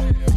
out.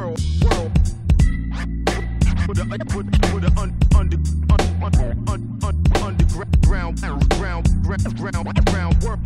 world, world. Put a put put a un, under un, un, un, underground ground ground ground ground work.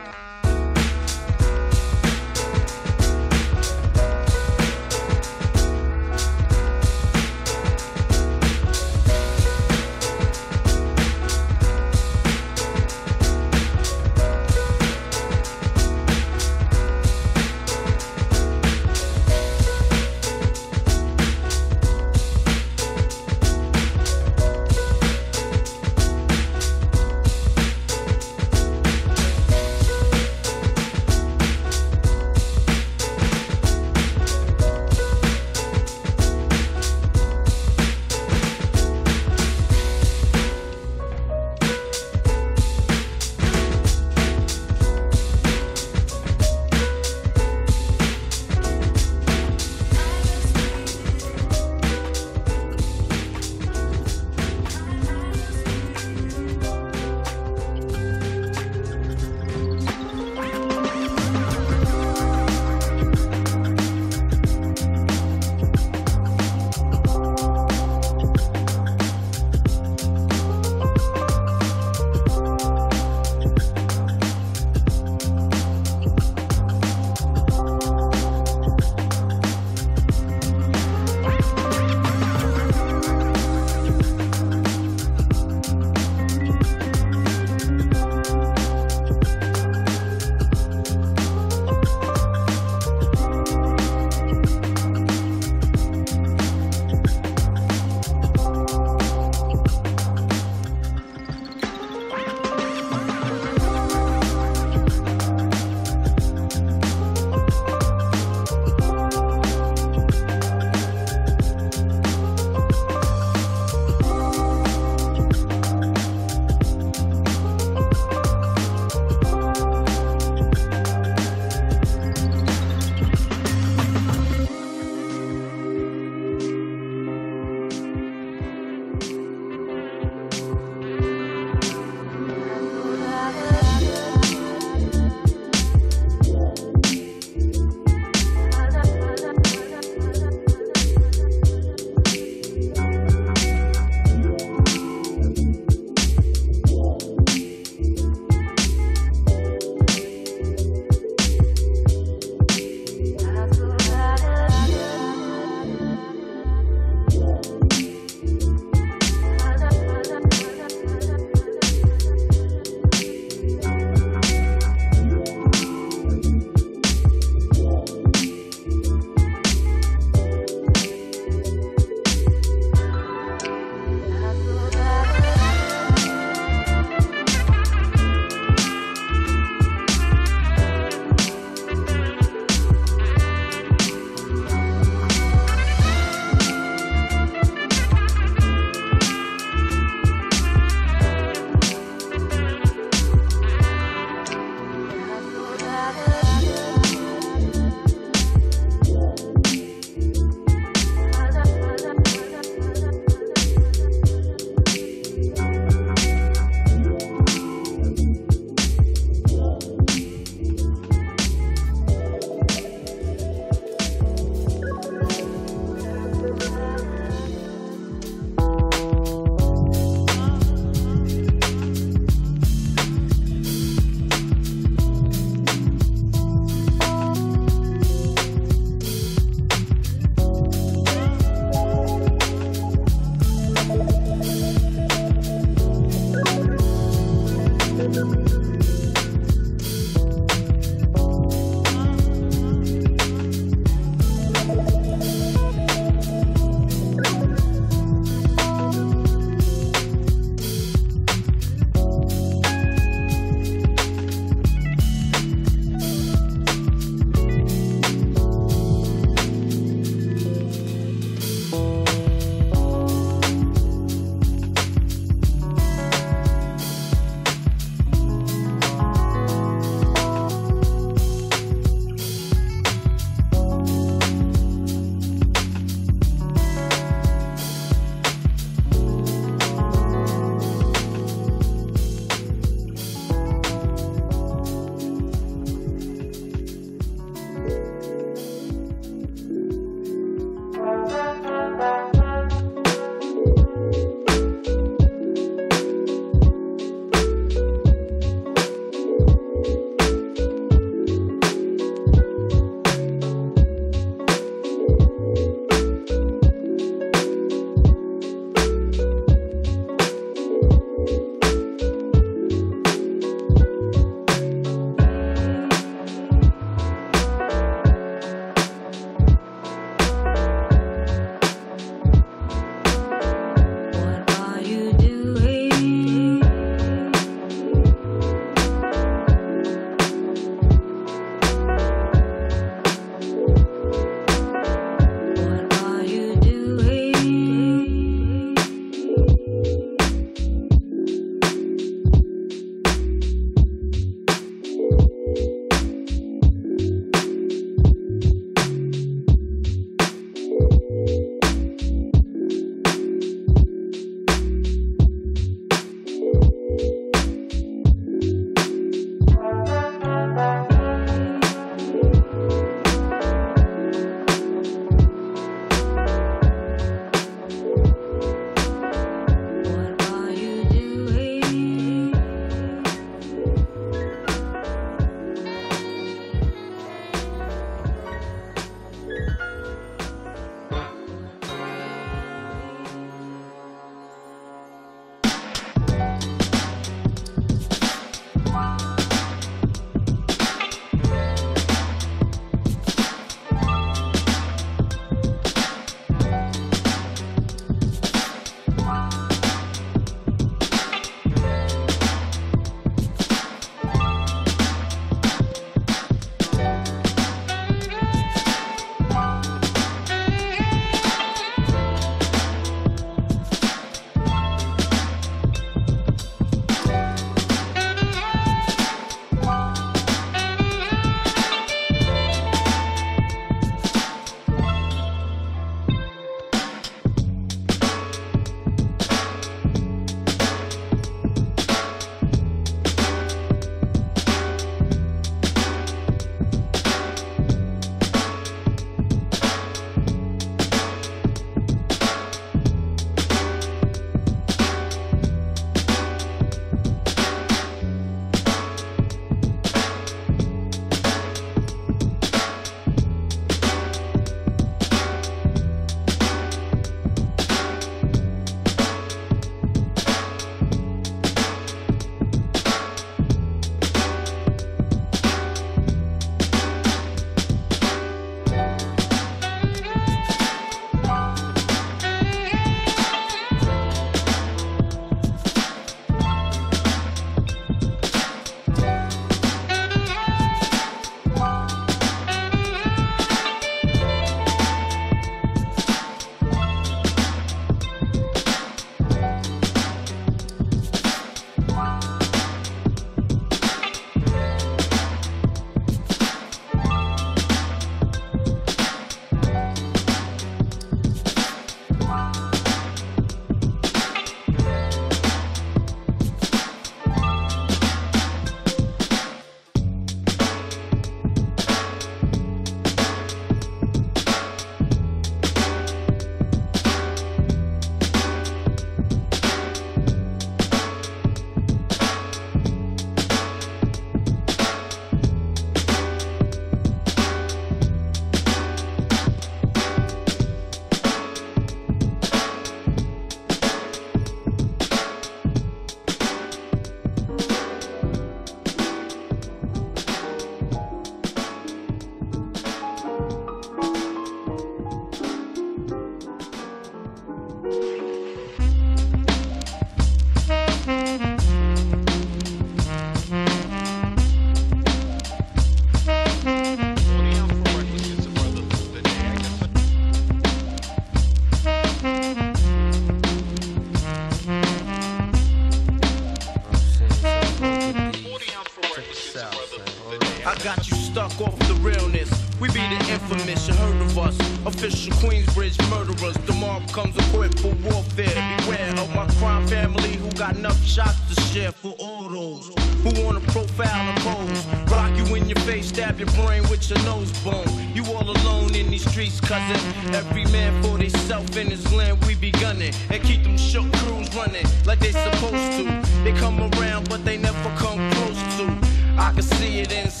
Official Queensbridge murderers. Mobb comes equipped for warfare. Beware of my crime family who got enough shots to share for all those who wanna profile and pose. Rock you in your face, stab your brain with your nose bone. You all alone in these streets, cousin. Every man for theyself in his land, we be gunning. And keep them shook crews running like they supposed to. They come around, but they never come close to. I can see it inside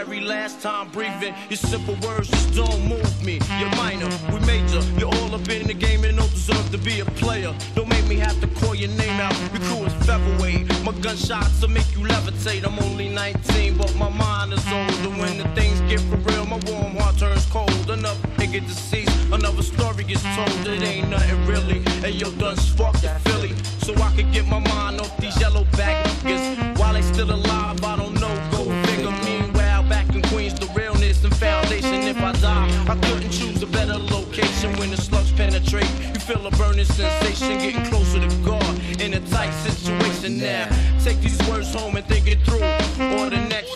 it'll be your very last time breathing. Your simple words just don't move me. You're minor, we major. You're all up in the game and don't deserve to be a player. Don't make me have to call your name out. Your crew is featherweight. My gunshots will make you levitate. I'm only 19, but my mind is older. When the things get for real, my warm heart turns cold. Another nigga deceased, another story gets told. It ain't nothing really. Hey, yo, done the Philly. So I could get my mind off these yellow back niggas. While they still alive, I don't foundation if I die. I couldn't choose a better location when the slugs penetrate. You feel a burning sensation getting closer to God in a tight situation now. Take these words home and think it through. Or the next